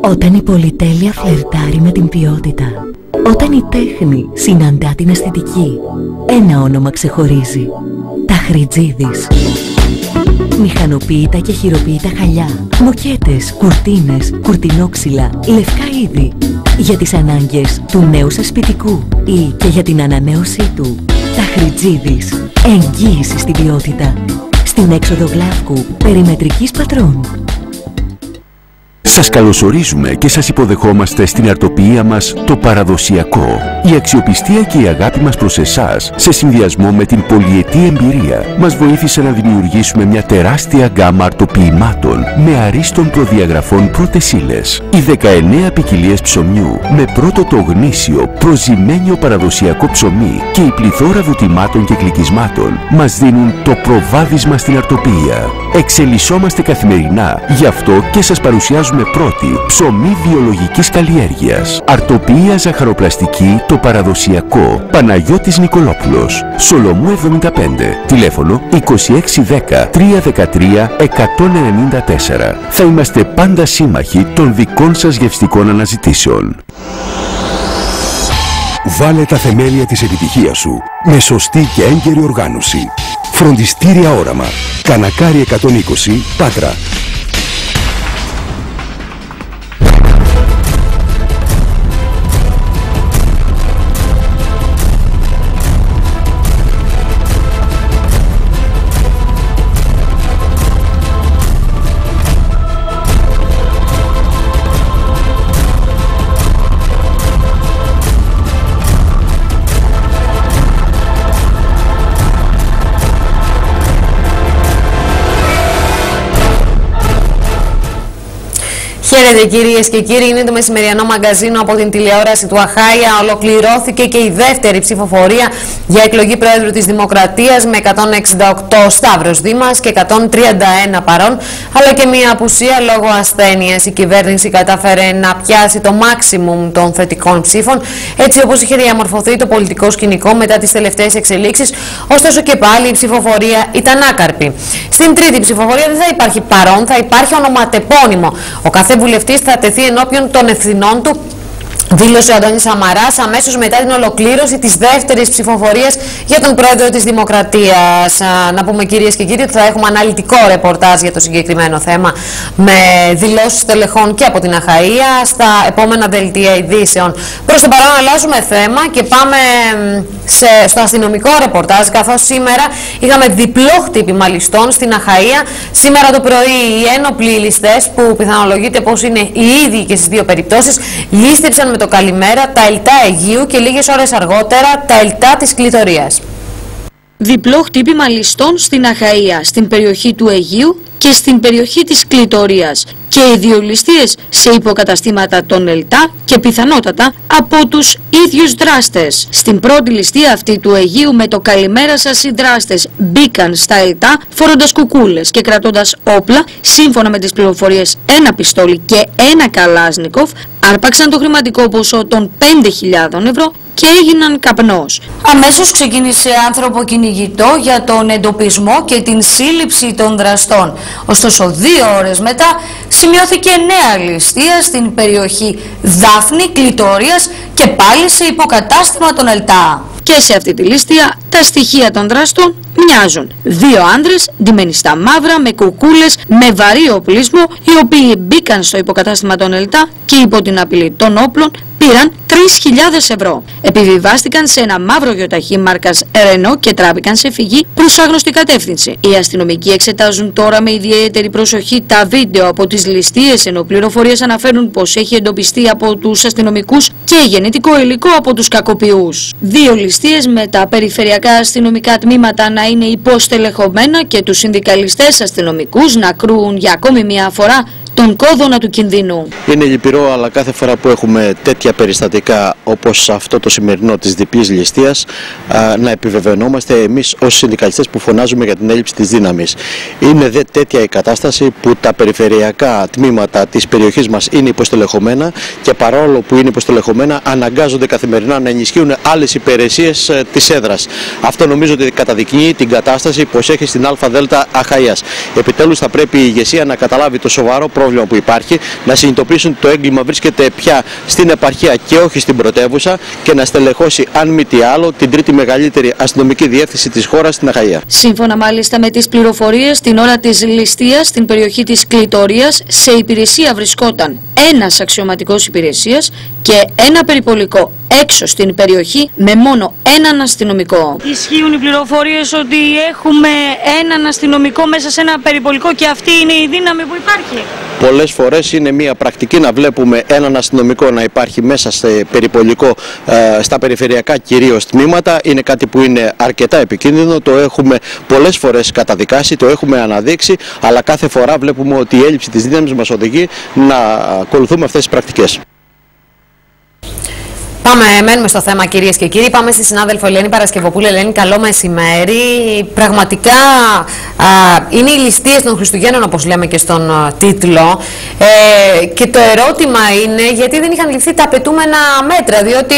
Όταν η πολυτέλεια φλερτάρει με την ποιότητα. Όταν η τέχνη συναντά την αισθητική. Ένα όνομα ξεχωρίζει. Τα Χριτζίδης. Μηχανοποίητα και χειροποίητα χαλιά, μοκέτες, κουρτίνες, κουρτινόξυλα, λευκά είδη. Για τις ανάγκες του νέου σας σπιτικού ή και για την ανανέωσή του. Τα Χριτζίδης. Εγγύηση στην ποιότητα. Στην έξοδο Γλάφκου, περιμετρικής πατρών. Σας καλωσορίζουμε και σας υποδεχόμαστε στην αρτοποιία μας το παραδοσιακό. Η αξιοπιστία και η αγάπη μας προς εσάς, σε συνδυασμό με την πολυετή εμπειρία, μας βοήθησε να δημιουργήσουμε μια τεράστια γκάμα αρτοποιημάτων με αρίστων προδιαγραφών πρώτες ύλες. Οι 19 ποικιλίες ψωμιού με πρώτο το γνήσιο, προζημένιο παραδοσιακό ψωμί και η πληθώρα βουτυμάτων και γλυκισμάτων μας δίνουν το προβάδισμα στην αρτοποιία. Εξελισσόμαστε καθημερινά, γι' αυτό και σας παρουσιάζουμε πρώτη ψωμί βιολογικής καλλιέργειας. Αρτοποιία ζαχαροπλαστική το παραδοσιακό. Παναγιώτης Νικολόπουλος. Σολομού 75. Τηλέφωνο 2610 313 194. Θα είμαστε πάντα σύμμαχοι των δικών σας γευστικών αναζητήσεων. Βάλε τα θεμέλια της επιτυχίας σου με σωστή και έγκαιρη οργάνωση. Φροντιστήρια όραμα. Κανακάρι 120 Πάτρα. Χαίρετε κυρίες και κύριοι, είναι το μεσημεριανό μαγκαζίνο από την τηλεόραση του Αχάια. Ολοκληρώθηκε και η δεύτερη ψηφοφορία για εκλογή Πρόεδρου της Δημοκρατίας με 168 Σταύρος Δήμας και 131 παρόν, αλλά και μια απουσία λόγω ασθένειας. Η κυβέρνηση κατάφερε να πιάσει το μάξιμουμ των θετικών ψήφων, έτσι όπως είχε διαμορφωθεί το πολιτικό σκηνικό μετά τις τελευταίες εξελίξεις. Ωστόσο και πάλι η ψηφοφορία ήταν άκαρπη. Στην τρίτη ψηφοφορία δεν θα υπάρχει παρόν, θα υπάρχει ονοματεπώνυμο. Ο κάθε βουλευτής θα τεθεί ενώπιον των ευθυνών του Δήλωσε ο Αντώνης Σαμαράς αμέσως μετά την ολοκλήρωση της δεύτερης ψηφοφορίας για τον πρόεδρο της Δημοκρατίας. Να πούμε κυρίες και κύριοι ότι θα έχουμε αναλυτικό ρεπορτάζ για το συγκεκριμένο θέμα με δηλώσεις τελεχών και από την Αχαΐα στα επόμενα δελτία ειδήσεων. Προς το παρόν αλλάζουμε θέμα και πάμε σε, στο αστυνομικό ρεπορτάζ καθώς σήμερα είχαμε διπλό χτύπημα ληστών στην Αχαΐα. Σήμερα το πρωί οι ένοπλοι ληστές που πιθανολογείται πως είναι οι ίδιοι και στις δύο περιπτώσεις λίστεψαν με το καλημέρα τα ελτά Αιγείου και λίγες ώρες αργότερα τα ελτά της Κλητορίας. Διπλό χτύπημα ληστών στην Αχαΐα, στην περιοχή του Αιγείου και στην περιοχή της Κλητορίας και οι δύο ληστείες σε υποκαταστήματα των ΕΛΤΑ και πιθανότατα από τους ίδιους δράστες. Στην πρώτη ληστεία αυτή του Αιγείου με το καλημέρα σας οι δράστες μπήκαν στα ΕΛΤΑ φορώντας κουκούλες και κρατώντας όπλα σύμφωνα με τις πληροφορίες ένα πιστόλι και ένα καλάσνικοφ άρπαξαν το χρηματικό ποσό των 5.000 ευρώ και έγιναν καπνός. Αμέσως ξεκίνησε άνθρωπο κυνηγητό για τον εντοπισμό και την σύλληψη των δραστών. Ωστόσο δύο ώρες μετά σημειώθηκε νέα ληστεία στην περιοχή Δάφνη, Κλητόριας και πάλι σε υποκατάστημα των ΕΛΤΑ. Και σε αυτή τη ληστεία τα στοιχεία των δραστών μοιάζουν. Δύο άντρες ντυμένοι στα μαύρα με κουκούλες με βαρύ οπλισμό οι οποίοι μπήκαν στο υποκατάστημα των ΕΛΤΑ και υπό την απειλή των όπλων πήραν 3.000 ευρώ. Επιβιβάστηκαν σε ένα μαύρο γιοταχή μάρκας Ρενό και τράβηκαν σε φυγή προς άγνωστη κατεύθυνση. Οι αστυνομικοί εξετάζουν τώρα με ιδιαίτερη προσοχή τα βίντεο από τις ληστείες ενώ πληροφορίες αναφέρουν πως έχει εντοπιστεί από τους αστυνομικούς και γενετικό υλικό από τους κακοποιούς. Δύο ληστείες με τα περιφερειακά αστυνομικά τμήματα να είναι υποστελεχωμένα και τους συνδικαλιστές αστυνομικούς να κρούουν για ακόμη μια φορά τον κόδωνα του κινδύνου. Είναι λυπηρό, αλλά κάθε φορά που έχουμε τέτοια περιστατικά όπως αυτό το σημερινό της διπλής ληστείας να επιβεβαιωνόμαστε εμείς ως συνδικαλιστές που φωνάζουμε για την έλλειψη της δύναμης. Είναι δε τέτοια η κατάσταση που τα περιφερειακά τμήματα της περιοχής μας είναι υποστελεχωμένα και παρόλο που είναι υποστελεχωμένα αναγκάζονται καθημερινά να ενισχύουν άλλες υπηρεσίες ε, της έδρας. Αυτό νομίζω ότι καταδεικνύει την κατάσταση που έχει στην ΑΔ Αχαΐας. Επιτέλους θα πρέπει η ηγεσία να καταλάβει το σοβαρό πρόβλημα πρόβλημα που υπάρχει, να συνειδητοποιήσουν ότι το έγκλημα βρίσκεται πια στην επαρχία και όχι στην πρωτεύουσα και να στελεχώσει, αν μη τι άλλο, την τρίτη μεγαλύτερη αστυνομική διεύθυνση της χώρας στην Αχαία. Σύμφωνα μάλιστα με τις πληροφορίες, την ώρα της ληστείας στην περιοχή της Κλητορία, σε υπηρεσία βρισκόταν ένας αξιωματικός υπηρεσίας και ένα περιπολικό έξω στην περιοχή με μόνο έναν αστυνομικό. Ισχύουν οι πληροφορίες ότι έχουμε έναν αστυνομικό μέσα σε ένα περιπολικό και αυτή είναι η δύναμη που υπάρχει. Πολλές φορές είναι μια πρακτική να βλέπουμε έναν αστυνομικό να υπάρχει μέσα σε περιπολικό, ε, στα περιφερειακά κυρίως τμήματα. Είναι κάτι που είναι αρκετά επικίνδυνο, το έχουμε πολλές φορές καταδικάσει, το έχουμε αναδείξει, αλλά κάθε φορά βλέπουμε ότι η έλλειψη της δύναμης μας οδηγεί να ακολουθούμε αυτές τις πρακτικές. Πάμε, μένουμε στο θέμα κυρίες και κύριοι. Πάμε στη συνάδελφο Ελένη Παρασκευοπούλη. Ελένη, καλό μεσημέρι. Πραγματικά α, είναι οι ληστείες των Χριστουγέννων, όπως λέμε και στον α, τίτλο. Ε, και το ερώτημα είναι γιατί δεν είχαν ληφθεί τα απαιτούμενα μέτρα. Διότι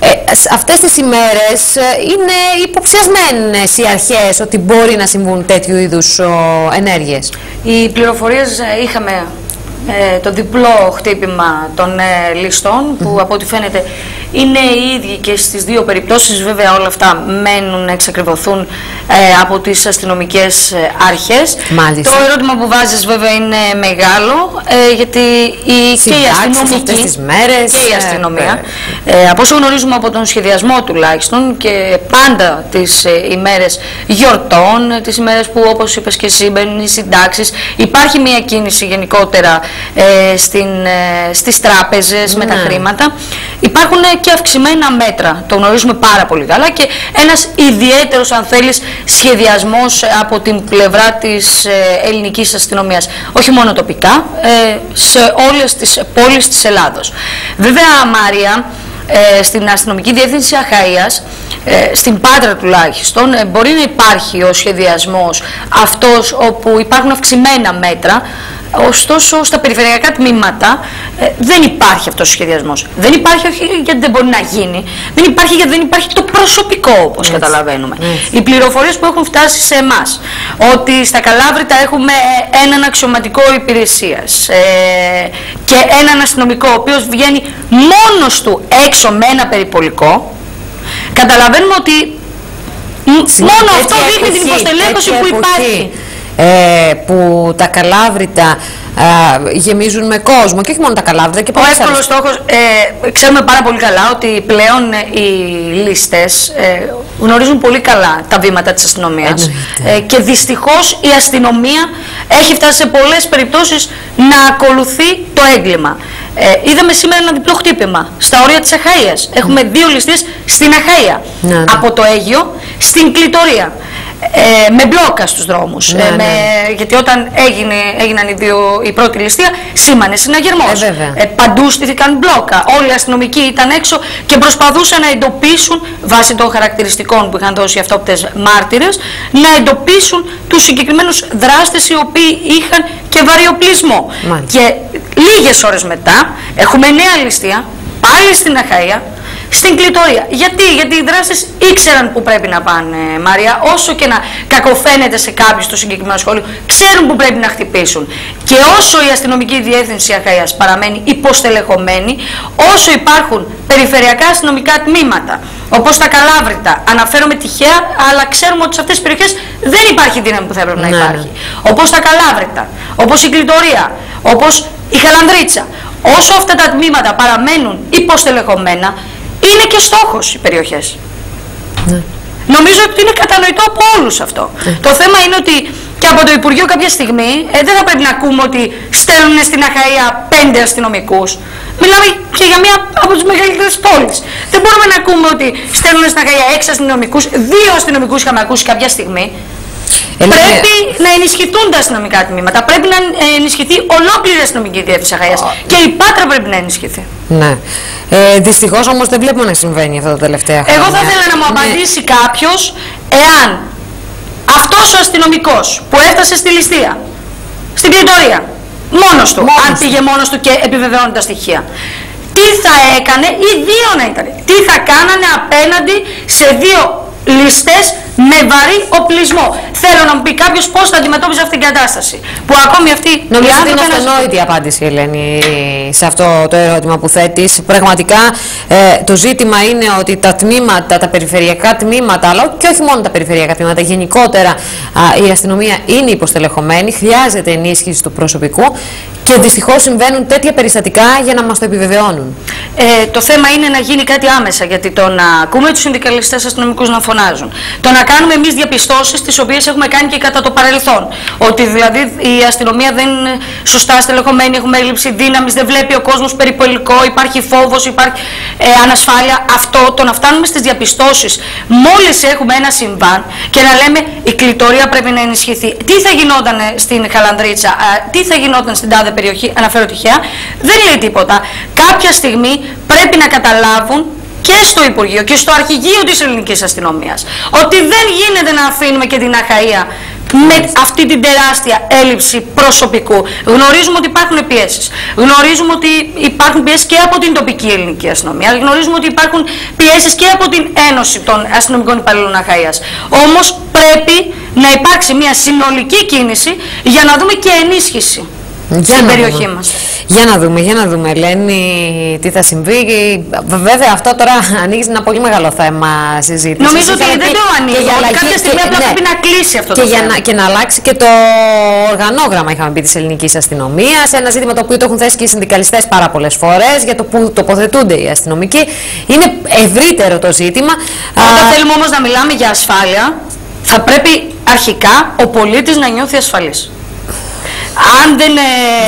ε, αυτές τις ημέρες είναι υποψιασμένες οι αρχές ότι μπορεί να συμβούν τέτοιου είδους ενέργειες. Οι πληροφορίες ε, είχαμε ε, το διπλό χτύπημα των ε, ληστών που από ό,τι φαίνεται είναι οι ίδιοι και στις δύο περιπτώσεις βέβαια όλα αυτά μένουν να εξακριβωθούν ε, από τις αστυνομικές ε, αρχές. Μάλιστα. Το ερώτημα που βάζεις βέβαια είναι μεγάλο ε, γιατί η, και η αστυνομική τις μέρες, και η αστυνομία ε, από όσο γνωρίζουμε από τον σχεδιασμό τουλάχιστον και πάντα τις ε, ημέρες γιορτών, τις ημέρες που όπως είπες και εσύ μπαίνουν οι συντάξεις υπάρχει μια κίνηση γενικότερα ε, στην, ε, στις τράπεζες με τα Ναι. χρήματα υπάρχουν και αυξημένα μέτρα, το γνωρίζουμε πάρα πολύ καλά και ένας ιδιαίτερος αν θέλεις σχεδιασμός από την πλευρά της ε, ελληνικής αστυνομίας όχι μόνο τοπικά, ε, σε όλες τις πόλεις της Ελλάδος. Βέβαια Μάρια, ε, στην αστυνομική διεύθυνση Αχαΐας, ε, στην Πάτρα τουλάχιστον, ε, μπορεί να υπάρχει ο σχεδιασμός αυτός όπου υπάρχουν αυξημένα μέτρα, ωστόσο στα περιφερειακά τμήματα ε, δεν υπάρχει αυτός ο σχεδιασμός. Δεν υπάρχει όχι γιατί δεν μπορεί να γίνει, δεν υπάρχει γιατί δεν υπάρχει το προσωπικό όπως καταλαβαίνουμε. Οι πληροφορίες που έχουν φτάσει σε εμάς, ότι στα Καλάβρητα έχουμε ε, έναν αξιωματικό υπηρεσίας ε, και έναν αστυνομικό ο οποίος βγαίνει μόνος του έξω με ένα περιπολικό, καταλαβαίνουμε ότι μ- μόνο αυτό Τέτοια δείχνει την εποχή, υποστελέχωση τέτοια που εποχή, υπάρχει. Ε, που τα καλάβρητα α, γεμίζουν με κόσμο και όχι μόνο τα καλάβρητα και Ο πολλές εύκολος άλλες. στόχος, ε, ξέρουμε πάρα πολύ καλά ότι πλέον ε, οι λίστες ε, γνωρίζουν πολύ καλά τα βήματα της αστυνομίας. Εννοείται. Ε, και δυστυχώς η αστυνομία έχει φτάσει σε πολλές περιπτώσεις να ακολουθεί το έγκλημα. Ε, είδαμε σήμερα ένα διπλό χτύπημα στα όρια της Αχαΐας. Έχουμε δύο ληστείες στην Αχαΐα. Ναι, ναι. Από το Αίγιο στην Κλητορία. Ε, με μπλόκα στους δρόμους. Ναι, ε, ναι. με, γιατί όταν έγινε, έγιναν οι, δύο, η πρώτη ληστεία, σήμανε συναγερμός. Ε, βέβαια. Ε, παντού στήθηκαν μπλόκα. Όλοι οι αστυνομικοί ήταν έξω και προσπαθούσαν να εντοπίσουν, βάσει των χαρακτηριστικών που είχαν δώσει οι αυτόπτες μάρτυρες, να εντοπίσουν τους συγκεκριμένους δράστες οι οποίοι είχαν και βαριοπλισμό. Μάλιστα. Και λίγες ώρες μετά έχουμε νέα ληστεία, πάλι στην Αχαΐα, στην κλητορία. Γιατί, γιατί οι δράστες ήξεραν που πρέπει να πάνε, Μάρια, όσο και να κακοφαίνεται σε κάποιους στο συγκεκριμένο σχόλιο, ξέρουν που πρέπει να χτυπήσουν. Και όσο η αστυνομική διεύθυνση Αχαΐας παραμένει υποστελεχωμένη, όσο υπάρχουν περιφερειακά αστυνομικά τμήματα, όπως τα Καλάβρητα, αναφέρομαι τυχαία, αλλά ξέρουμε ότι σε αυτές τις περιοχές δεν υπάρχει δύναμη που θα έπρεπε να Ναι, ναι. υπάρχει. Όπως τα Καλάβρητα, όπως η Κλητορία, όπως η Χαλανδρίτσα. Όσο αυτά τα τμήματα παραμένουν υποστελεχωμένα, είναι και στόχος οι περιοχές. Νομίζω ότι είναι κατανοητό από όλους αυτό. Το θέμα είναι ότι και από το Υπουργείο κάποια στιγμή ε, δεν θα πρέπει να ακούμε ότι στέλνουν στην Αχαΐα πέντε αστυνομικούς. Μιλάμε και για μία από τις μεγαλύτερες πόλεις. Δεν μπορούμε να ακούμε ότι στέλνουν στην Αχαΐα έξι αστυνομικούς, δύο αστυνομικούς είχαμε ακούσει κάποια στιγμή. Ελένη, Πρέπει να ενισχυθούν τα αστυνομικά τμήματα. Πρέπει να ε, ενισχυθεί ολόκληρη η αστυνομική διεύθυνση Αχαΐας. Και η Πάτρα πρέπει να ενισχυθεί. Ναι. Ε, Δυστυχώς όμως δεν βλέπουμε να συμβαίνει αυτό τα τελευταία χρόνια. Εγώ θα ήθελα να μου Είναι- απαντήσει κάποιος εάν αυτός ο αστυνομικός που έφτασε στη ληστεία, στην κλητορία, μόνος του, Μόνος αν του. πήγε μόνος του και επιβεβαιώνει τα στοιχεία, τι θα έκανε, ή δύο να ήταν, τι θα κάνανε απέναντι σε δύο ληστές με βαρύ οπλισμό. Θέλω να μου πει κάποιος πώς θα αντιμετώπιζε αυτή την κατάσταση. Που ακόμη αυτή Νομίζω ότι είναι ένας- αυτονόητη η απάντηση, Ελένη, σε αυτό το ερώτημα που θέτεις. Πραγματικά ε, το ζήτημα είναι ότι τα τμήματα, τα περιφερειακά τμήματα, αλλά και όχι μόνο τα περιφερειακά τμήματα, γενικότερα α, η αστυνομία είναι υποστελεχωμένη, χρειάζεται ενίσχυση του προσωπικού και δυστυχώς συμβαίνουν τέτοια περιστατικά για να μας το επιβεβαιώνουν. Ε, το θέμα είναι να γίνει κάτι άμεσα. Γιατί το να ακούμε τους συνδικαλιστές αστυνομικούς να φωνάζουν, το να κάνουμε εμείς διαπιστώσεις τις οποίες έχουμε κάνει και κατά το παρελθόν. Ότι δηλαδή η αστυνομία δεν είναι σωστά στελεχωμένη, έχουμε έλλειψη δύναμης, δεν βλέπει ο κόσμος περιπολικό, υπάρχει φόβος, υπάρχει ε, ανασφάλεια. Αυτό το να φτάνουμε στις διαπιστώσεις μόλις έχουμε ένα συμβάν και να λέμε η κλητορία πρέπει να ενισχυθεί. Τι θα γινόταν στην Χαλανδρίτσα, α, τι θα γινόταν στην τάδε περιοχή, αναφέρω τυχαία, δεν λέει τίποτα. Κάποια στιγμή πρέπει να καταλάβουν και στο Υπουργείο και στο Αρχηγείο της Ελληνικής Αστυνομίας ότι δεν γίνεται να αφήνουμε και την αχαΐα με αυτή την τεράστια έλλειψη προσωπικού. Γνωρίζουμε ότι υπάρχουν πιέσεις. Γνωρίζουμε ότι υπάρχουν πιέσεις και από την τοπική ελληνική αστυνομία. Γνωρίζουμε ότι υπάρχουν πιέσεις και από την Ένωση των Αστυνομικών Υπαλλήλων Αχαία. Όμως πρέπει να υπάρξει μια συνολική κίνηση για να δούμε και ενίσχυση στην να περιοχή δούμε. μας. Για να δούμε, για να δούμε, Ελένη, τι θα συμβεί. Βέβαια, αυτό τώρα ανοίγει ένα πολύ μεγάλο θέμα συζήτησης. Νομίζω ότι δεν το ανοίγω, ότι κάποια στιγμή απλά πρέπει να κλείσει αυτό και το για θέμα. Να, και να αλλάξει και το οργανόγραμμα, είχαμε πει, της ελληνικής αστυνομίας. Ένα ζήτημα το οποίο το έχουν θέσει και οι συνδικαλιστές πάρα πολλές φορές για το που τοποθετούνται οι αστυνομικοί. Είναι ευρύτερο το ζήτημα. Όταν Α, θέλουμε όμως να μιλάμε για ασφάλεια, θα πρέπει αρχικά ο πολίτης να νιώθει ασφαλής. Αν δεν, ε,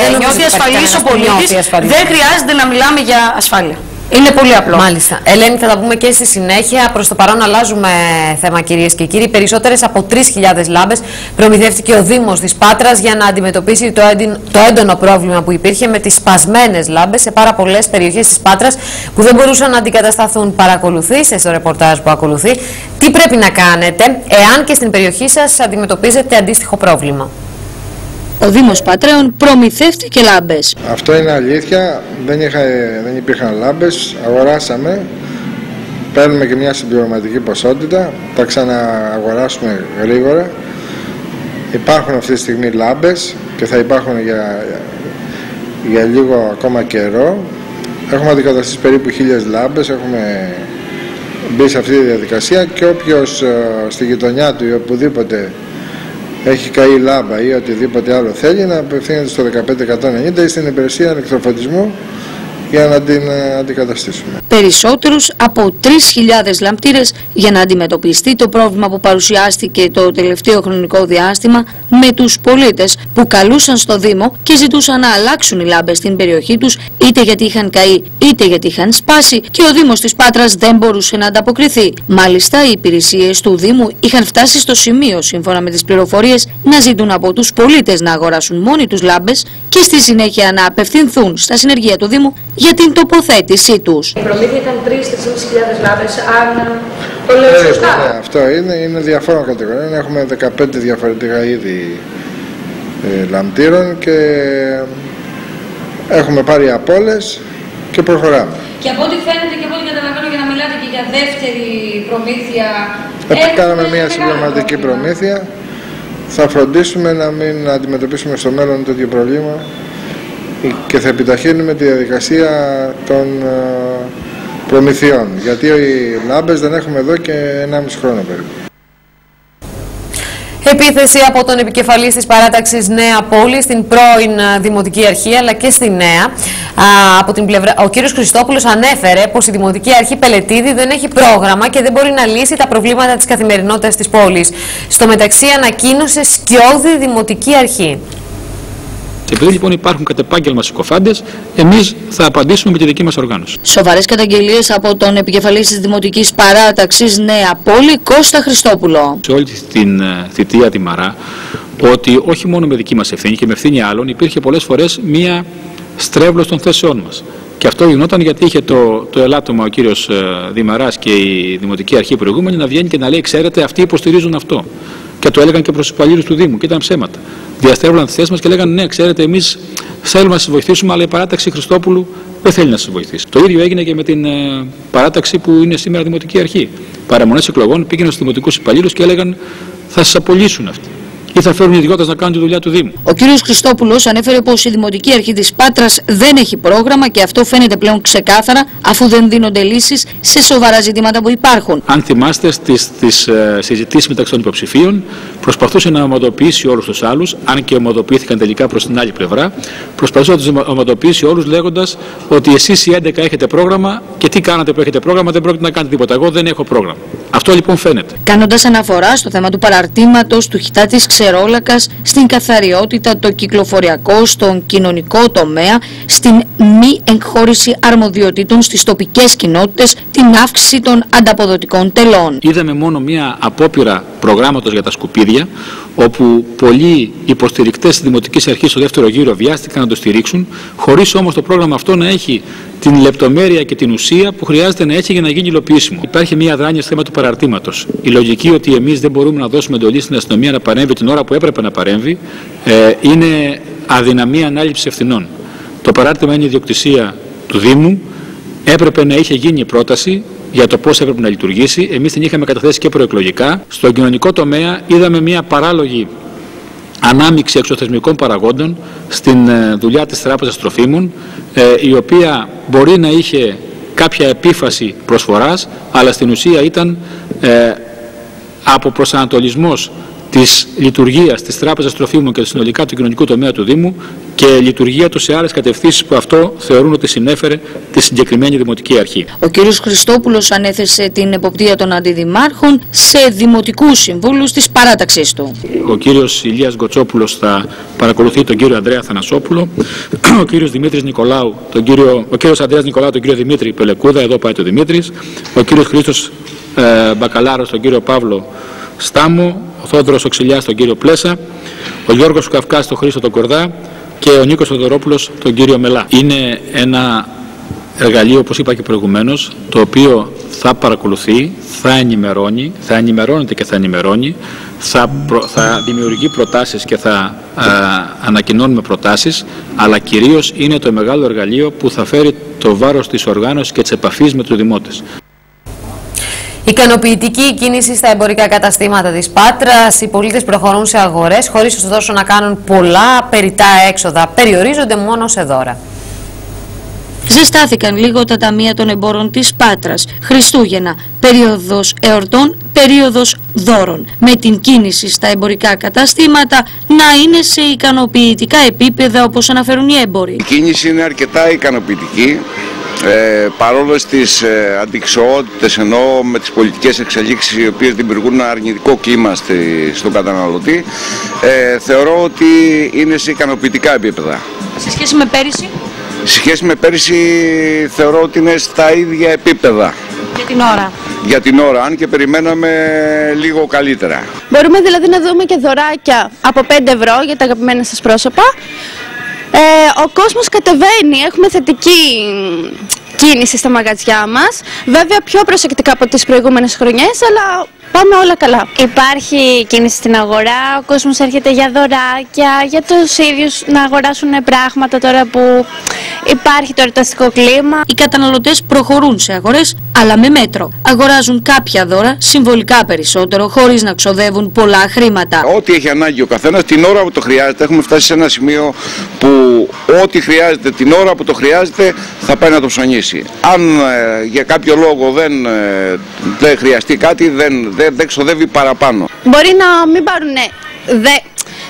Δεν νομίζω νιώθει ότι υπάρχει ασφαλής ο κανένας που νιώθει πολίτης, ασφαλής. δεν χρειάζεται να μιλάμε για ασφάλεια. Είναι πολύ απλό. Μάλιστα. Ελένη, θα τα πούμε και στη συνέχεια. Προς το παρόν, αλλάζουμε θέμα, κυρίες και κύριοι. Περισσότερες από 3.000 λάμπες προμηθεύτηκε ο Δήμος της Πάτρας για να αντιμετωπίσει το, έντυν- το έντονο πρόβλημα που υπήρχε με τις σπασμένες λάμπες σε πάρα πολλές περιοχές της Πάτρας που δεν μπορούσαν να αντικατασταθούν. Παρακολουθήστε στο ρεπορτάζ που ακολουθεί τι πρέπει να κάνετε εάν και στην περιοχή σας αντιμετωπίζετε αντίστοιχο πρόβλημα; Ο Δήμος Πατρέων προμηθεύτηκε λάμπες. Αυτό είναι αλήθεια. Δεν, είχα, δεν υπήρχαν λάμπες. Αγοράσαμε. Παίρνουμε και μια συμπληρωματική ποσότητα. Τα ξανααγοράσουμε γρήγορα. Υπάρχουν αυτή τη στιγμή λάμπες και θα υπάρχουν για, για λίγο ακόμα καιρό. Έχουμε αντικαταστήσει περίπου χίλιες λάμπες. Έχουμε μπει σε αυτή τη διαδικασία και όποιος ε, στη γειτονιά του ή οπουδήποτε έχει καεί λάμπα ή οτιδήποτε άλλο θέλει να απευθύνεται στο 15190 ή στην υπηρεσία ηλεκτροφωτισμού για να την ε, αντικαταστήσουμε. Περισσότερους από 3.000 λαμπτήρες για να αντιμετωπιστεί το πρόβλημα που παρουσιάστηκε το τελευταίο χρονικό διάστημα με τους πολίτες που καλούσαν στο Δήμο και ζητούσαν να αλλάξουν οι λάμπες στην περιοχή τους είτε γιατί είχαν καεί είτε γιατί είχαν σπάσει και ο Δήμος της Πάτρας δεν μπορούσε να ανταποκριθεί. Μάλιστα οι υπηρεσίες του Δήμου είχαν φτάσει στο σημείο σύμφωνα με τις πληροφορίες να ζητούν από τους πολίτες να αγοράσουν μόνοι τους λάμπες και στη συνέχεια να απευθυνθούν στα συνεργεία του Δήμου για την τοποθέτησή τους. Η προμήθεια ήταν 3-3.500 λάμπες, αν το λέω Ε, σωστά. ναι, αυτό είναι, είναι διαφόρων κατηγοριών. Έχουμε 15 διαφορετικά είδη ε, λαμπτήρων και έχουμε πάρει από όλες και προχωράμε. Και από ό,τι φαίνεται και από ό,τι καταλαβαίνω για να μιλάτε και για δεύτερη προμήθεια. Ε, έχουμε Κάναμε μια μεγάλο συμπληρωματική πρόβλημα. προμήθεια. Θα φροντίσουμε να μην αντιμετωπίσουμε στο μέλλον τέτοιο πρόβλημα και θα επιταχύνουμε τη διαδικασία των ε, προμηθειών. Γιατί οι λάμπες δεν έχουμε εδώ και 1,5 χρόνο περίπου. Επίθεση από τον επικεφαλής της παράταξης Νέα Πόλη στην πρώην α, Δημοτική Αρχή αλλά και στη Νέα. Α, από την πλευρά, ο κύριος Χριστόπουλος ανέφερε πως η Δημοτική Αρχή Πελετίδη δεν έχει πρόγραμμα και δεν μπορεί να λύσει τα προβλήματα της καθημερινότητας της πόλης. Στο μεταξύ ανακοίνωσε σκιώδη Δημοτική Αρχή. Και επειδή λοιπόν υπάρχουν κατ' επάγγελμα συκοφάντες, εμείς θα απαντήσουμε με τη δική μας οργάνωση. Σοβαρές καταγγελίες από τον επικεφαλής της Δημοτικής Παράταξης Νέα Πόλη, Κώστα Χριστόπουλο. Σε όλη την ε, θητεία τη Μαρά, ότι όχι μόνο με δική μας ευθύνη και με ευθύνη άλλων, υπήρχε πολλές φορές μία στρέβλωση των θέσεών μας. Και αυτό γινόταν γιατί είχε το, το ελάττωμα ο κύριος Δημαράς και η Δημοτική Αρχή προηγούμενη να βγαίνει και να λέει: Ξέρετε, αυτοί υποστηρίζουν αυτό. Και το έλεγαν και προς τους υπαλλήλου του Δήμου και ήταν ψέματα. Διαστρέβλαν τις θέσεις μας και λέγανε: Ναι, ξέρετε, εμείς θέλουμε να σας βοηθήσουμε, αλλά η παράταξη Χριστόπουλου δεν θέλει να σας βοηθήσει. Το ίδιο έγινε και με την ε, παράταξη που είναι σήμερα Δημοτική Αρχή. Παραμονές εκλογών πήγαιναν στους δημοτικούς υπαλλήλους και έλεγαν: Θα σας απολύσουν αυτοί ή θα φέρουν ιδιώτε να κάνουν τη δουλειά του Δήμου. Ο κ. Χριστόπουλος ανέφερε πως η Δημοτική Αρχή της Πάτρας δεν έχει πρόγραμμα και αυτό φαίνεται πλέον ξεκάθαρα αφού δεν δίνονται λύσεις σε σοβαρά ζητήματα που υπάρχουν. Αν θυμάστε στις ε, συζητήσεις μεταξύ των υποψηφίων, προσπαθούσε να ομοδοποιήσει όλους τους άλλους, αν και ομοδοποιήθηκαν τελικά προς την άλλη πλευρά, προσπαθούσε να τους ομοδοποιήσει όλους λέγοντας ότι εσείς οι 11 έχετε πρόγραμμα και τι κάνατε που έχετε πρόγραμμα, δεν πρόκειται να κάνετε τίποτα. Εγώ δεν έχω πρόγραμμα. Αυτό λοιπόν φαίνεται. Κάνοντας αναφορά στο θέμα του παραρτήματος του χιτά της ξερόλακας, στην καθαριότητα, το κυκλοφοριακό, στον κοινωνικό τομέα, στην μη εγχώρηση αρμοδιοτήτων στις τοπικές κοινότητες, την αύξηση των ανταποδοτικών τελών. Είδαμε μόνο μία απόπειρα προγράμματος για τα σκουπίδια, όπου πολλοί υποστηρικτές της Δημοτικής Αρχής στο δεύτερο γύρο βιάστηκαν να το στηρίξουν, χωρίς όμως το πρόγραμμα αυτό να έχει την λεπτομέρεια και την ουσία που χρειάζεται να έχει για να γίνει υλοποιήσιμο. Υπάρχει μια αδράνεια στο θέμα του παραρτήματος. Η λογική ότι εμείς δεν μπορούμε να δώσουμε εντολή στην αστυνομία να παρέμβει την ώρα που έπρεπε να παρέμβει ε, είναι αδυναμία ανάληψη ευθυνών. Το παράρτημα είναι ιδιοκτησία του Δήμου. Έπρεπε να είχε γίνει η πρόταση για το πώς έπρεπε να λειτουργήσει. Εμείς την είχαμε καταθέσει και προεκλογικά. Στον κοινωνικό τομέα είδαμε μια παράλογη ανάμειξη εξωθεσμικών παραγόντων στην ε, δουλειά της Τράπεζας Τροφίμων ε, η οποία μπορεί να είχε κάποια επίφαση προσφοράς αλλά στην ουσία ήταν ε, από προσανατολισμός της λειτουργίας της Τράπεζας Τροφίμων και συνολικά του κοινωνικού τομέα του Δήμου και λειτουργία τους σε άλλες κατευθύνσεις που αυτό θεωρούν ότι συνέφερε τη συγκεκριμένη Δημοτική Αρχή. Ο κ. Χριστόπουλος ανέθεσε την εποπτεία των αντιδημάρχων σε δημοτικούς συμβούλους της παράταξής του. Ο κ. Ηλίας Γκοτσόπουλος θα παρακολουθεί τον κύριο Ανδρέα Θανασόπουλο, ο κ. Δημήτρης Νικολάου, τον κύριο, ο κ. Ανδρέας Νικολάου, τον κ. Δημήτρη Πελεκούδα, εδώ πάει το Δημήτρης, ο κ. Χρήστος ε, Μπακαλάρος, τον κύριο Παύλο Στάμο, ο Θόδωρος Οξυλιάς τον κύριο Πλέσα, ο Γιώργος Καυκάς τον Χρήστο τον Κορδά και ο Νίκος Θοδωρόπουλος τον κύριο Μελά. Είναι ένα εργαλείο, όπως είπα και προηγουμένως, το οποίο θα παρακολουθεί, θα ενημερώνει, θα ενημερώνεται και θα ενημερώνει, θα, θα δημιουργεί προτάσεις και θα α, ανακοινώνουμε προτάσεις, αλλά κυρίως είναι το μεγάλο εργαλείο που θα φέρει το βάρος της οργάνωσης και της επαφής με τους δημότες. Ικανοποιητική κίνηση στα εμπορικά καταστήματα της Πάτρας. Οι πολίτες προχωρούν σε αγορές χωρίς ωστόσο να κάνουν πολλά περιτά έξοδα. Περιορίζονται μόνο σε δώρα. Ζεστάθηκαν λίγο τα ταμεία των εμπόρων της Πάτρας. Χριστούγεννα, περίοδος εορτών, περίοδος δώρων. Με την κίνηση στα εμπορικά καταστήματα να είναι σε ικανοποιητικά επίπεδα όπως αναφέρουν οι έμποροι. Η κίνηση είναι αρκετά ικανοποιητική ε, παρόλο στις ε, αντικσοότητες ενώ με τις πολιτικές εξελίξεις οι οποίες δημιουργούν ένα αρνητικό κλίμα στη, στον καταναλωτή ε, θεωρώ ότι είναι σε ικανοποιητικά επίπεδα. Σε σχέση με πέρυσι; Σε σχέση με πέρυσι θεωρώ ότι είναι στα ίδια επίπεδα. Για την ώρα. Για την ώρα, αν και περιμέναμε λίγο καλύτερα. Μπορούμε δηλαδή να δούμε και δωράκια από 5 ευρώ για τα αγαπημένα σας πρόσωπα ε, ο κόσμος κατεβαίνει, έχουμε θετική κίνηση στα μαγαζιά μας. Βέβαια πιο προσεκτικά από τις προηγούμενες χρονιές, αλλά πάμε όλα καλά. Υπάρχει κίνηση στην αγορά, ο κόσμος έρχεται για δωράκια, για τους ίδιους να αγοράσουν πράγματα τώρα που υπάρχει το εορταστικό κλίμα. Οι καταναλωτές προχωρούν σε αγορές, αλλά με μέτρο. Αγοράζουν κάποια δώρα, συμβολικά περισσότερο, χωρίς να ξοδεύουν πολλά χρήματα. Ό,τι έχει ανάγκη ο καθένας, την ώρα που το χρειάζεται, έχουμε φτάσει σε ένα σημείο που ό,τι χρειάζεται, την ώρα που το χρειάζεται, θα πάει να το ψωνίσει. Αν ε, για κάποιο λόγο δεν, ε, δεν χρειαστεί κάτι, δεν, δεν, δεν ξοδεύει παραπάνω. Μπορεί να μην πάρουν δε,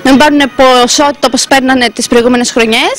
να μην πάρουν ποσότητα όπως παίρνανε τις προηγούμενες χρονιές,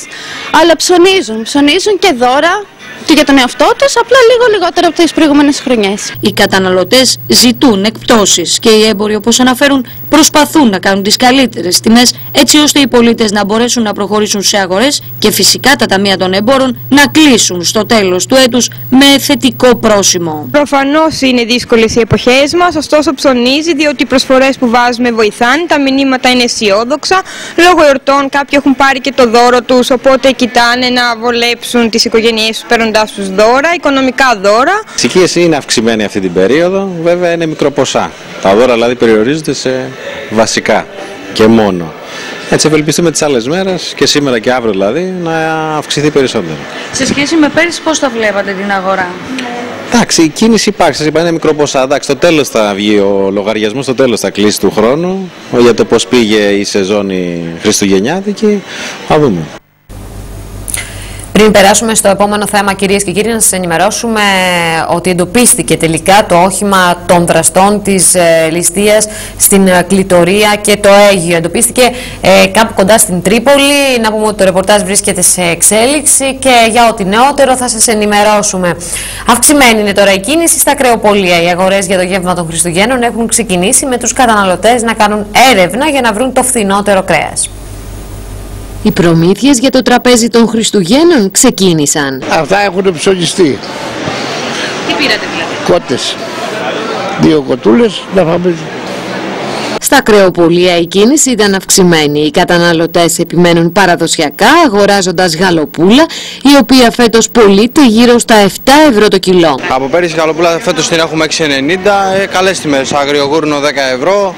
αλλά ψωνίζουν. Ψωνίζουν και δώρα και για τον εαυτό τους, απλά λίγο λιγότερο από τις προηγούμενες χρονιές. Οι καταναλωτές ζητούν εκπτώσεις και οι έμποροι όπως αναφέρουν προσπαθούν να κάνουν τις καλύτερες τιμές έτσι ώστε οι πολίτες να μπορέσουν να προχωρήσουν σε αγορές και φυσικά τα ταμεία των εμπόρων να κλείσουν στο τέλος του έτους με θετικό πρόσημο. Προφανώς είναι δύσκολες οι εποχές μας, ωστόσο ψωνίζει διότι οι προσφορές που βάζουμε βοηθάνε, τα μηνύματα είναι αισιόδοξα, λόγω εορτών κάποιοι έχουν πάρει και το δώρο τους οπότε κοιτάνε να βολέψουν τις οικογένειές τους παίρνοντάς τους δώρα, οικονομικά δώρα. Η είναι αυξημένη αυτή την περίοδο, βέβαια είναι μικροποσά. Τα δώρα δηλαδή περιορίζονται σε βασικά και μόνο. Έτσι ευελπιστούμε τις άλλες μέρες και σήμερα και αύριο δηλαδή να αυξηθεί περισσότερο. Σε σχέση με πέρυσι πώς τα βλέπατε την αγορά; Εντάξει, η κίνηση υπάρχει. Σας είπα είναι μικρό ποσά. Εντάξει, στο τέλος θα βγει ο λογαριασμός, στο τέλος θα κλείσει του χρόνου για το πώς πήγε η σεζόν η Χριστουγεννιάτικη. Θα δούμε. Πριν περάσουμε στο επόμενο θέμα, κυρίες και κύριοι, να σας ενημερώσουμε ότι εντοπίστηκε τελικά το όχημα των δραστών της ε, ληστείας στην ε, Κλητορία και το Αίγυο. Εντοπίστηκε ε, κάπου κοντά στην Τρίπολη. Να πούμε ότι το ρεπορτάζ βρίσκεται σε εξέλιξη και για ό,τι νεότερο θα σας ενημερώσουμε. Αυξημένη είναι τώρα η κίνηση στα κρεοπολία. Οι αγορές για το γεύμα των Χριστουγέννων έχουν ξεκινήσει με τους καταναλωτές να κάνουν έρευνα για να βρουν το φθηνότερο κρέας. Οι προμήθειες για το τραπέζι των Χριστουγέννων ξεκίνησαν. Αυτά έχουν ψωνιστεί. Τι πήρατε δηλαδή; Κότες. Δύο κοτούλες να φάμε. Στα κρεοπολία η κίνηση ήταν αυξημένη. Οι καταναλωτές επιμένουν παραδοσιακά αγοράζοντας γαλοπούλα, η οποία φέτος πωλείται γύρω στα 7 ευρώ το κιλό. Από πέρυσι γαλοπούλα φέτος την έχουμε 6,90, ε, καλές τιμές. Αγριογούρνο 10 ευρώ,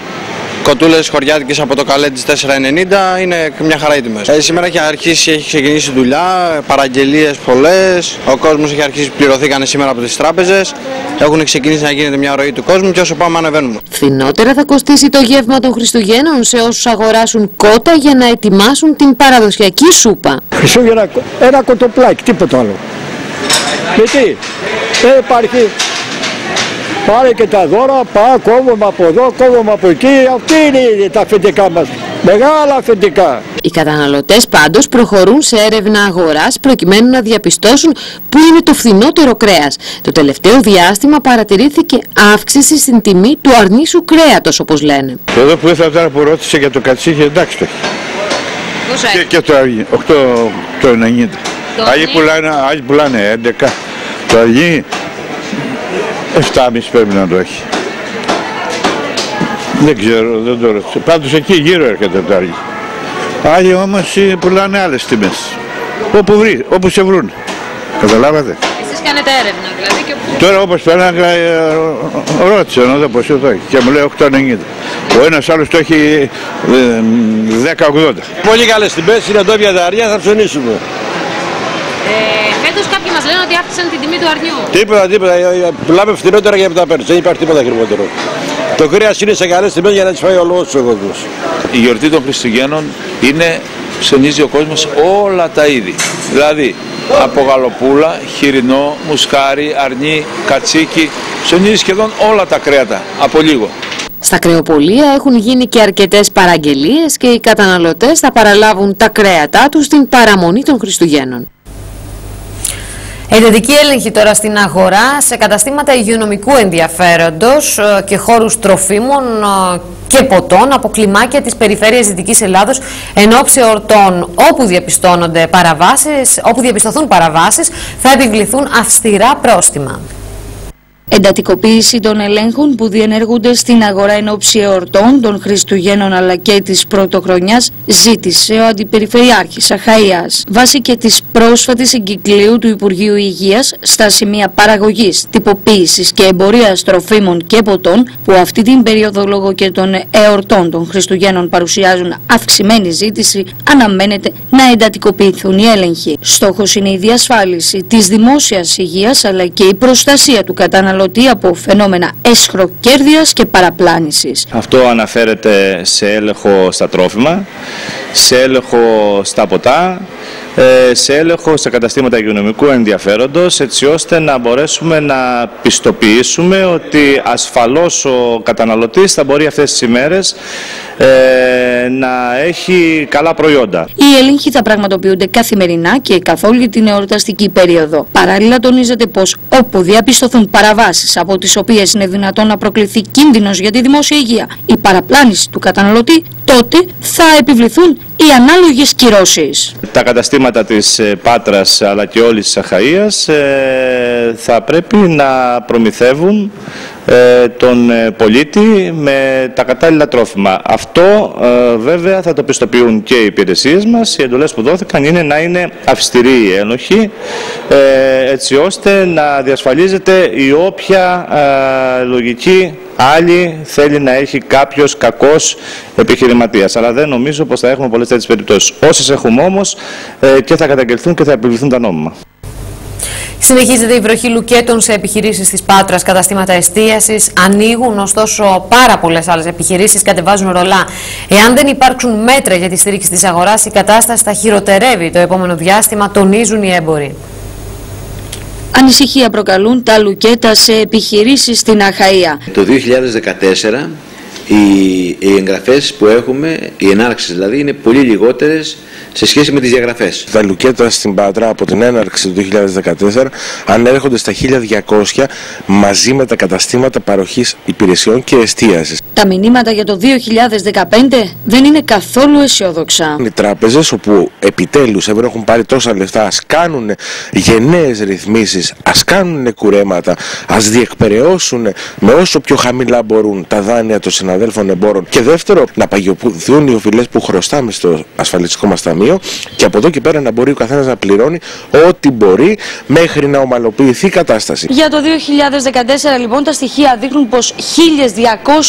Κοτούλες χωριάτικες από το καλέντι 4,90 είναι μια χαρά οι τιμές. Ε, σήμερα έχει αρχίσει, έχει ξεκινήσει δουλειά, παραγγελίες πολλές. Ο κόσμος έχει αρχίσει, πληρωθήκανε σήμερα από τις τράπεζες. Έχουν ξεκινήσει να γίνεται μια ροή του κόσμου και όσο πάμε ανεβαίνουμε. Φθηνότερα θα κοστίσει το γεύμα των Χριστουγέννων σε όσους αγοράσουν κότα για να ετοιμάσουν την παραδοσιακή σούπα. Χριστούγεννα ένα κοτοπλάκι, τίποτα άλλο. Γιατί; Δεν υπάρχει Πάρε και τα δώρα, πά, κόβουμε από εδώ, κόβουμε από εκεί. Αυτή είναι τα αφεντικά μας. Μεγάλα αφεντικά. Οι καταναλωτές πάντως προχωρούν σε έρευνα αγοράς προκειμένου να διαπιστώσουν πού είναι το φθηνότερο κρέας. Το τελευταίο διάστημα παρατηρήθηκε αύξηση στην τιμή του αρνήσου κρέατος όπως λένε. Εδώ που ήρθα τώρα που ρώτησε για το κατσίχι, εντάξει το έχει. Πόσο Και, και το αργύ, 8,90. Άλλοι πουλάνε, άλλοι πουλάνε 11. Το αργύ 7,5 πρέπει να το έχει. Δεν ξέρω, δεν το ρωτήσω. Πάντως εκεί γύρω έρχεται το αργύ. Άλλοι όμως ε, πουλάνε άλλες τιμές. Όπου, βρει, όπου σε βρουν. Καταλάβατε; Εσείς κάνετε έρευνα δηλαδή και όπου... Τώρα όπως πέραγα ε, ρώτησα να δω πώς το έχει και μου λέει 8,90. Ο ένας άλλος το έχει ε, 10,80. Πολύ καλές τιμές, είναι τόπια τα αριά, θα ψωνίσουμε. Ε, φέτος κάποιοι μας λένε ότι αύξησαν την τιμή του αρνιού. Τίποτα, τίποτα. ε, ε, Πουλάμε φθηνότερα για τα πέρσι. Δεν υπάρχει τίποτα χειρότερο. Το κρέας είναι σε καλές τιμές για να τις φάει ο λόγος ο κόσμος. Η γιορτή των Χριστουγέννων είναι, ψωνίζει ο κόσμος όλα τα είδη. Δηλαδή, από γαλοπούλα, χοιρινό, μουσκάρι, αρνί, κατσίκι, ψωνίζει σχεδόν όλα τα κρέατα, από λίγο. Στα κρεοπολία έχουν γίνει και αρκετές παραγγελίες και οι καταναλωτές θα παραλάβουν τα κρέατά τους στην παραμονή των Χριστουγέννων. Εντατική έλεγχη τώρα στην αγορά σε καταστήματα υγειονομικού ενδιαφέροντος ε, και χώρους τροφίμων ε, και ποτών από κλιμάκια της περιφέρειας Δυτικής Ελλάδος εν ώψη εορτών όπου, διαπιστώνονται παραβάσεις, όπου διαπιστωθούν παραβάσεις θα επιβληθούν αυστηρά πρόστιμα. Εντατικοποίηση των ελέγχων που διενεργούνται στην αγορά εν ώψη εορτών των Χριστουγέννων αλλά και της Πρωτοχρονιάς ζήτησε ο Αντιπεριφερειάρχης Αχαΐας βάσει και της πρόσφατης εγκυκλίου του Υπουργείου Υγείας στα σημεία παραγωγής, τυποποίησης και εμπορίας τροφίμων και ποτών που αυτή την περίοδο λόγω και των εορτών των Χριστουγέννων παρουσιάζουν αυξημένη ζήτηση αναμένεται να εντατικοποιηθούν οι έλεγχοι. Στόχος είναι η διασφάλιση της δημόσιας υγείας αλλά και η προστασία του καταναλωτή από φαινόμενα έσχροκέρδειας και παραπλάνησης. Αυτό αναφέρεται σε έλεγχο στα τρόφιμα, σε έλεγχο στα ποτά, ε, σε έλεγχο στα καταστήματα υγειονομικού ενδιαφέροντος έτσι ώστε να μπορέσουμε να πιστοποιήσουμε ότι ασφαλώς ο καταναλωτής θα μπορεί αυτές τις ημέρες ε, να έχει καλά προϊόντα. Οι έλεγχοι θα πραγματοποιούνται καθημερινά και καθ' όλη την εορταστική περίοδο. Παράλληλα, τονίζεται πως όπου διαπιστωθούν παραβάσεις από τις οποίες είναι δυνατόν να προκληθεί κίνδυνος για τη δημόσια υγεία ή παραπλάνηση του καταναλωτή, τότε θα επιβληθούν οι ανάλογες κυρώσεις. Τα καταστήματα της ε, Πάτρας αλλά και όλης της Αχαΐας ε, θα πρέπει να προμηθεύουν ε, τον ε, πολίτη με τα κατάλληλα τρόφιμα. Αυτό ε, βέβαια θα το πιστοποιούν και οι υπηρεσίες μας. Οι εντολές που δόθηκαν είναι να είναι αυστηρή η ένοχη έτσι ώστε να διασφαλίζεται η όποια λογική άλλη θέλει να έχει κάποιος κακός επιχειρηματίας. Αλλά δεν νομίζω πως θα έχουμε πολλές τέτοιες περιπτώσεις. Όσες έχουμε όμως ε, και θα καταγγελθούν και θα επιβληθούν τα νόμιμα. Συνεχίζεται η βροχή λουκέτων σε επιχειρήσεις της Πάτρας, καταστήματα εστίασης. Ανοίγουν, ωστόσο, πάρα πολλές άλλες επιχειρήσεις κατεβάζουν ρολά. Εάν δεν υπάρξουν μέτρα για τη στήριξη της αγοράς, η κατάσταση θα χειροτερεύει το επόμενο διάστημα, τονίζουν οι έμποροι. Ανησυχία προκαλούν τα λουκέτα σε επιχειρήσεις στην Αχαΐα. Το 2014 οι, οι εγγραφές που έχουμε, οι ενάρξεις δηλαδή, είναι πολύ λιγότερες σε σχέση με τις διαγραφές. Τα λουκέτα στην Πάτρα από την έναρξη του 2014 ανέρχονται στα 1200 μαζί με τα καταστήματα παροχής υπηρεσιών και εστίασης. Τα μηνύματα για το 2015 δεν είναι καθόλου αισιόδοξα. Οι τράπεζες όπου επιτέλους έχουν πάρει τόσα λεφτά ας κάνουν γενναίες ρυθμίσεις, ας κάνουν κουρέματα, ας διεκπαιρεώσουν με όσο πιο χαμηλά μπορούν τα δάνεια των συναδέλφων εμπόρων και δεύτερο να παγιοποιηθούν οι οφειλές που χρωστάμε στο ασφαλιστικό μας ταμείο και από εδώ και πέρα να μπορεί ο καθένας να πληρώνει ό,τι μπορεί μέχρι να ομαλοποιηθεί η κατάσταση. Για το 2014 λοιπόν τα στοιχεία δείχνουν πως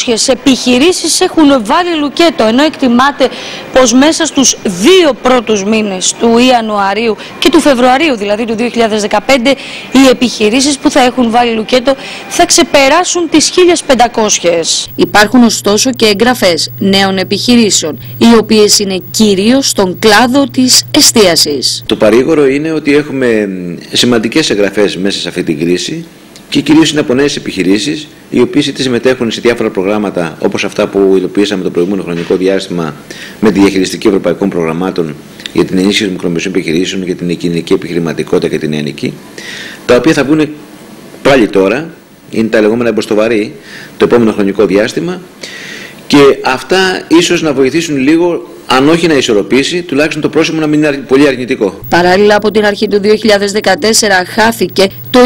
1.200 επιχειρήσεις έχουν βάλει λουκέτο ενώ εκτιμάται πως μέσα στους δύο πρώτους μήνες του Ιανουαρίου και του Φεβρουαρίου δηλαδή του 2015 οι επιχειρήσεις που θα έχουν βάλει λουκέτο θα ξεπεράσουν τις 1.500. Υπάρχουν ωστόσο και εγγραφές νέων επιχειρήσεων, οι οποίες είναι κυρίως στον κλάδο της εστίασης. Το παρήγορο είναι ότι έχουμε σημαντικές εγγραφές μέσα σε αυτή την κρίση και κυρίως είναι από νέες επιχειρήσεις οι οποίες είτε συμμετέχουν σε διάφορα προγράμματα όπως αυτά που υλοποιήσαμε το προηγούμενο χρονικό διάστημα με τη διαχειριστική ευρωπαϊκών προγραμμάτων για την ενίσχυση των μικρομεσαίων επιχειρήσεων, για την κοινωνική επιχειρηματικότητα και την νεανική, τα οποία θα βγουν πάλι τώρα, είναι τα λεγόμενα εμποστοβαρή, το επόμενο χρονικό διάστημα και αυτά ίσως να βοηθήσουν λίγο αν όχι να ισορροπήσει, τουλάχιστον το πρόσημο να μην είναι πολύ αρνητικό. Παράλληλα από την αρχή του 2014 χάθηκε το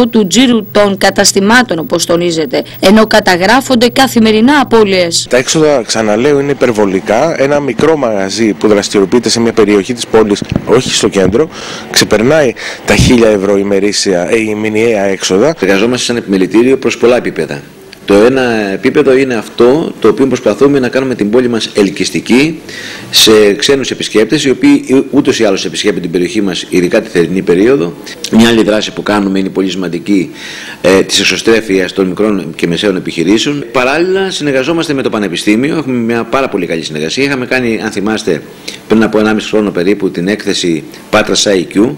25% του τζίρου των καταστημάτων όπως τονίζεται, ενώ καταγράφονται καθημερινά απώλειες. Τα έξοδα, ξαναλέω, είναι υπερβολικά. Ένα μικρό μαγαζί που δραστηριοποιείται σε μια περιοχή της πόλης, όχι στο κέντρο, ξεπερνάει τα 1000 ευρώ ημερήσια, ε, η μηνιαία έξοδα. Εργαζόμαστε σαν επιμελητήριο προς πολλά επίπεδα. Το ένα επίπεδο είναι αυτό το οποίο προσπαθούμε να κάνουμε την πόλη μας ελκυστική σε ξένους επισκέπτες οι οποίοι ούτως ή άλλως επισκέπτουν την περιοχή μας ειδικά τη θερινή περίοδο. Μια άλλη δράση που κάνουμε είναι πολύ σημαντική ε, της εξωστρέφειας των μικρών και μεσαίων επιχειρήσεων. Παράλληλα συνεργαζόμαστε με το Πανεπιστήμιο, έχουμε μια πάρα πολύ καλή συνεργασία. Είχαμε κάνει, αν θυμάστε, πριν από 1,5 χρόνο περίπου την έκθεση Πάτρα IQ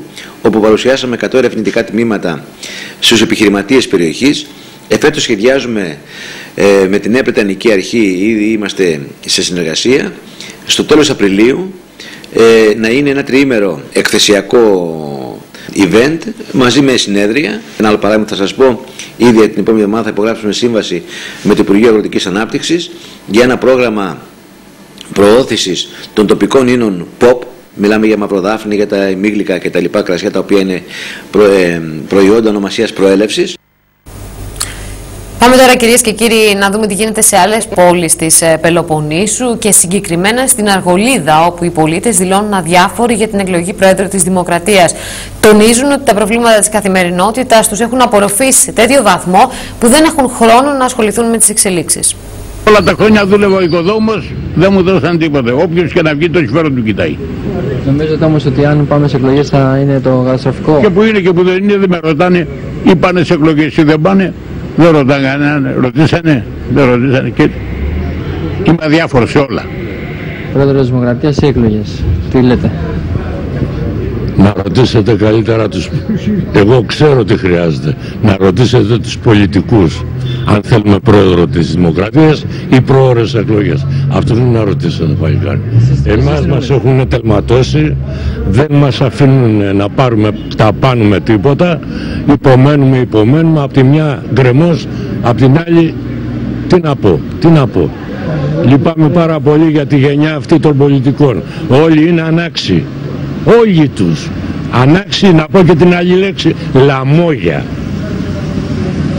όπου παρουσιάσαμε 100 ερευνητικά τμήματα στους επιχειρηματίες περιοχής Εφέτος σχεδιάζουμε ε, με την Επρετανική Αρχή, ήδη είμαστε σε συνεργασία, στο τέλος Απριλίου ε, να είναι ένα τριήμερο εκθεσιακό event μαζί με συνέδρια. Ένα άλλο παράδειγμα θα σας πω, ήδη την επόμενη εβδομάδα θα υπογράψουμε σύμβαση με το Υπουργείο Αγροτικής Ανάπτυξης για ένα πρόγραμμα προώθησης των τοπικών ίνων POP, Μιλάμε για μαυροδάφνη, για τα ημίγλικα και τα λοιπά κρασιά τα οποία είναι προ, ε, προϊόντα ονομασίας προέλευσης. Πάμε τώρα κυρίες και κύριοι να δούμε τι γίνεται σε άλλες πόλεις της ε, Πελοποννήσου και συγκεκριμένα στην Αργολίδα όπου οι πολίτες δηλώνουν αδιάφοροι για την εκλογή Πρόεδρου της Δημοκρατίας. Τονίζουν ότι τα προβλήματα της καθημερινότητας τους έχουν απορροφήσει σε τέτοιο βαθμό που δεν έχουν χρόνο να ασχοληθούν με τις εξελίξεις. Όλα τα χρόνια δούλευα ο οικοδόμος, δεν μου δώσαν τίποτα. Όποιος και να βγει το συμφέρον του κοιτάει. Νομίζετε όμως ότι αν πάμε σε εκλογές θα είναι το καταστροφικό; Και που είναι και που δεν είναι δεν με ρωτάνε ή πάνε σε εκλογές ή δεν πάνε. Δεν ρωτάνε κανέναν, ρωτήσανε, δεν ρωτήσανε και είμαι αδιάφορος σε όλα. Πρόεδρος της Δημοκρατίας ή εκλογές. Τι λέτε; Να ρωτήσετε καλύτερα τους... Εγώ ξέρω τι χρειάζεται. Να ρωτήσετε τους πολιτικούς αν θέλουμε πρόεδρο της Δημοκρατίας ή προώρες εκλογές. Αυτό είναι να ρωτήσετε παλικάρι. Εμάς μας έχουν τελματώσει, δεν μας αφήνουν να πάρουμε, τα πάρουμε τίποτα, υπομένουμε, υπομένουμε, από τη μια γκρεμός, από την άλλη τι να πω, τι να πω. Λυπάμαι πάρα πολύ για τη γενιά αυτή των πολιτικών. Όλοι είναι ανάξιοι. Όλοι τους. Ανάξιοι, να πω και την άλλη λέξη, λαμόγια.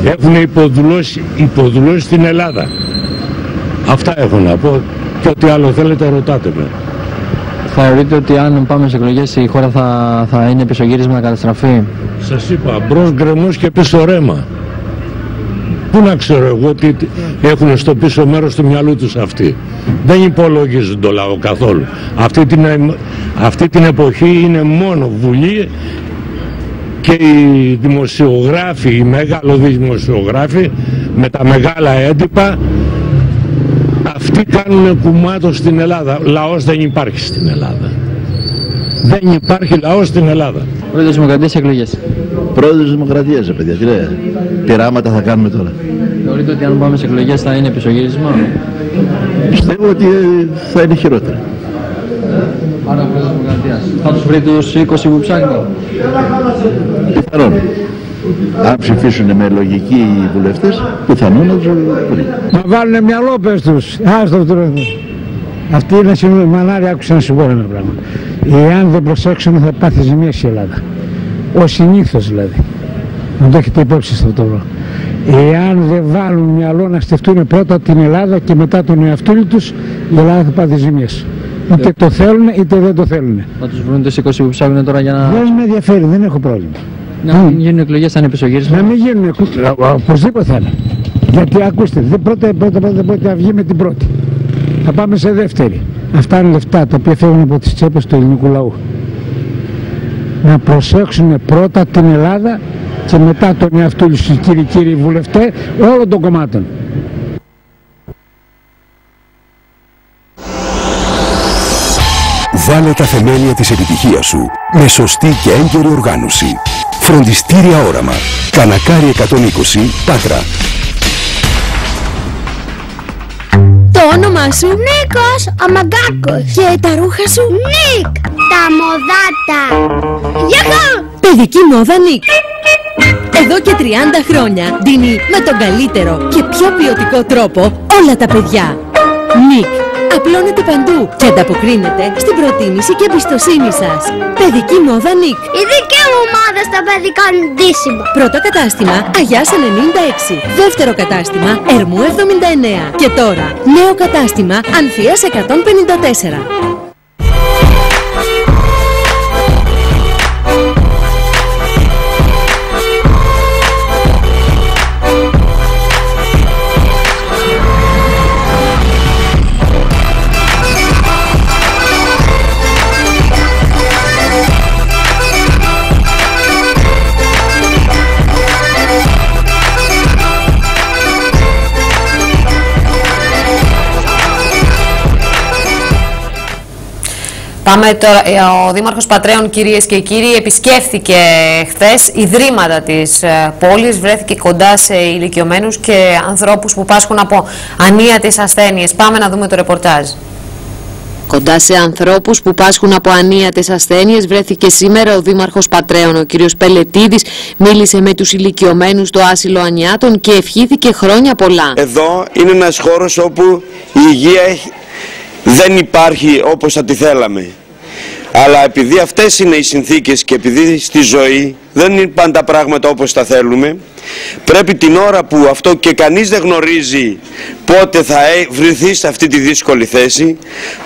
Έχουν υποδουλώσει, υποδουλώσει την Ελλάδα. Αυτά έχω να πω και ό,τι άλλο θέλετε ρωτάτε με. Θεωρείτε ότι αν πάμε σε εκλογές η χώρα θα, θα είναι πισωγύρισμα να καταστραφεί. Σας είπα, μπρος γκρεμός και πίσω ρέμα. Πού να ξέρω εγώ τι τι έχουν στο πίσω μέρος του μυαλού τους αυτοί. Δεν υπολογίζουν το λαό καθόλου. Αυτή την, αυτή την εποχή είναι μόνο Βουλή και οι δημοσιογράφοι, οι μεγάλο δημοσιογράφοι με τα μεγάλα έντυπα αυτοί κάνουν κουμάτο στην Ελλάδα. Λαός δεν υπάρχει στην Ελλάδα. Δεν υπάρχει λαός στην Ελλάδα. Πρόεδρος Δημοκρατίας εκλογές. Πρόεδρος Δημοκρατίας, ρε παιδιά, τι λέει. Πειράματα θα κάνουμε τώρα. Θεωρείτε ότι αν πάμε σε εκλογές θα είναι πισωγύρισμα; Πιστεύω ότι ε, θα είναι χειρότερα. Άρα ο Πρόεδρος Δημοκρατίας. Θα τους βρει τους 20 που ψάχνει. Πιθανόν. Αν ψηφίσουν με λογική οι βουλευτές, πιθανόν να τους βρει. Να βάλουν μυαλό πες τους. Άστο τώρα. Αυτή είναι συγγνώμη, μανάρι άκουσα να σου πω ένα πράγμα. Εάν δεν προσέξουμε θα πάθει ζημία η Ελλάδα. Ο συνήθως δηλαδή. Να το έχετε υπόψη στο αυτό. Εάν δεν βάλουν μυαλό να στεφτούν πρώτα την Ελλάδα και μετά τον εαυτό τους, η Ελλάδα θα πάθει ζημίες. Είτε το θέλουν είτε δεν το θέλουν. Θα τους βρουν τους 20 που ψάχνουν τώρα για να... Δεν με ενδιαφέρει, δεν έχω πρόβλημα. Να μην γίνουν εκλογές θα είναι πισωγύρισμα. Να μην γίνουν εκλογές, οπωσδήποτε θα είναι. Γιατί ακούστε, δεν πρώτα, πρώτα, πρώτα, πρώτα βγει με την πρώτη. Θα πάμε σε δεύτερη. Αυτά είναι λεφτά τα οποία φεύγουν από τις τσέπες του ελληνικού λαού. Να προσέξουν πρώτα την Ελλάδα και μετά τον εαυτό τους οι κύριοι κύριοι βουλευτές όλων των κομμάτων. Βάλε τα θεμέλια της επιτυχίας σου με σωστή και έγκαιρη οργάνωση. Φροντιστήρια όραμα. Κανακάρι 120 Πάτρα. Το όνομά σου Νίκος ο Μαγκάκος Και τα ρούχα σου Νίκ Τα μοδάτα Γιαχώ Παιδική μόδα Νίκ. Εδώ και 30 χρόνια δίνει με τον καλύτερο και πιο ποιοτικό τρόπο όλα τα παιδιά. Νίκ. Απλώνεται παντού και ανταποκρίνεται στην προτίμηση και εμπιστοσύνη σας. Παιδική μόδα Νίκ. Η δική μου ομάδα στα παιδικά είναι ντύσιμο Πρώτο κατάστημα Αγιάς 96. Δεύτερο κατάστημα Ερμού 79. Και τώρα νέο κατάστημα Ανθίας 154. Πάμε τώρα, ε, ο Δήμαρχος Πατρέων, κυρίες και κύριοι, επισκέφθηκε χθες ιδρύματα της ε, πόλης, βρέθηκε κοντά σε ηλικιωμένους και ανθρώπους που πάσχουν από ανίατες ασθένειες. Πάμε να δούμε το ρεπορτάζ. Κοντά σε ανθρώπους που πάσχουν από ανίατες ασθένειες, βρέθηκε σήμερα ο Δήμαρχος Πατρέων. Ο κ. Πελετίδης μίλησε με τους ηλικιωμένους στο άσυλο Ανιάτων και ευχήθηκε χρόνια πολλά. Εδώ είναι ένας χώρος όπου η υγεία έχει- δεν υπάρχει όπως θα τη θέλαμε. Αλλά επειδή αυτές είναι οι συνθήκες και επειδή στη ζωή δεν είναι πάντα πράγματα όπως τα θέλουμε, πρέπει την ώρα που αυτό και κανείς δεν γνωρίζει πότε θα ε- βρεθεί σε αυτή τη δύσκολη θέση,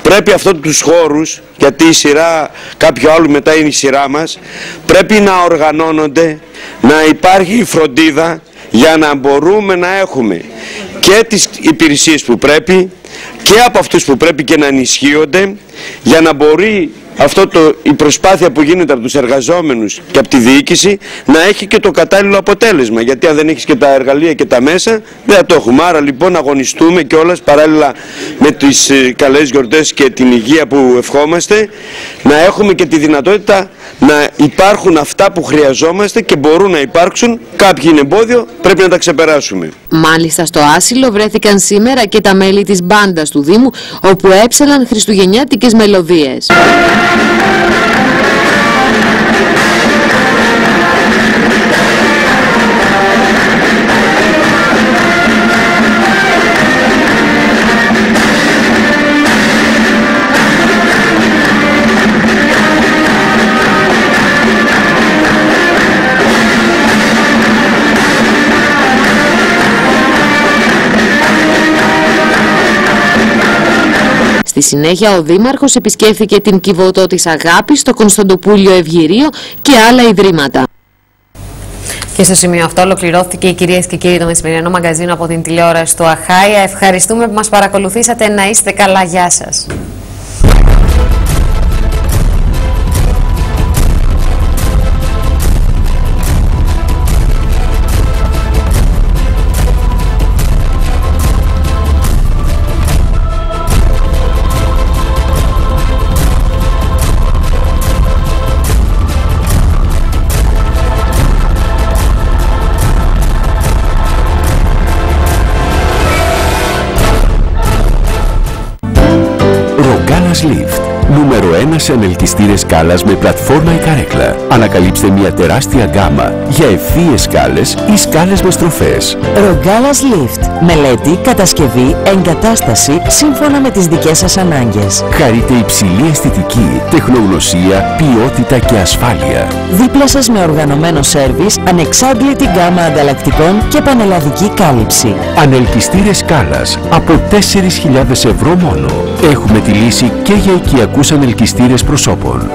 πρέπει αυτό τους χώρους, γιατί η σειρά κάποιου άλλου μετά είναι η σειρά μας, πρέπει να οργανώνονται, να υπάρχει η φροντίδα για να μπορούμε να έχουμε και τις υπηρεσίες που πρέπει και από αυτούς που πρέπει και να ενισχύονται για να μπορεί αυτό το, η προσπάθεια που γίνεται από τους εργαζόμενους και από τη διοίκηση να έχει και το κατάλληλο αποτέλεσμα. Γιατί αν δεν έχεις και τα εργαλεία και τα μέσα δεν θα το έχουμε. Άρα λοιπόν αγωνιστούμε και όλας παράλληλα με τις ε, καλές γιορτές και την υγεία που ευχόμαστε να έχουμε και τη δυνατότητα να υπάρχουν αυτά που χρειαζόμαστε και μπορούν να υπάρξουν. Κάποιοι είναι εμπόδιο πρέπει να τα ξεπεράσουμε. Μάλιστα στο άσυλο βρέθηκαν σήμερα και τα μέλη της μπάντας του Δήμου όπου έψαλαν χριστουγεννιάτικες μελωδίες. Thank you. Στη συνέχεια ο Δήμαρχος επισκέφθηκε την Κιβωτό της Αγάπης, το Κωνσταντοπούλιο Ευγυρίο και άλλα ιδρύματα. Και στο σημείο αυτό ολοκληρώθηκε η κυρίες και κύριοι το μεσημεριανό μαγκαζίνο από την τηλεόραση του Αχάια. Ευχαριστούμε που μας παρακολουθήσατε. Να είστε καλά. Γεια σας. Sleeve. Lift. Νούμερο 1 σε ανελκυστήρες σκάλας με πλατφόρμα ή καρέκλα. Ανακαλύψτε μια τεράστια γκάμα για ευθείες σκάλες ή σκάλες με στροφές. Ρογκάλας Lift. Μελέτη, κατασκευή, εγκατάσταση σύμφωνα με τις δικές σας ανάγκες. Χαρείτε υψηλή αισθητική, τεχνογνωσία, ποιότητα και ασφάλεια. Δίπλα σας με οργανωμένο σέρβις, ανεξάντλητη γκάμα ανταλλακτικών και πανελλαδική κάλυψη. Ανελκυστήρες σκάλας από 4.000 ευρώ μόνο. Έχουμε τη λύση και για οικιακούς ανελκυστήρες προσώπων.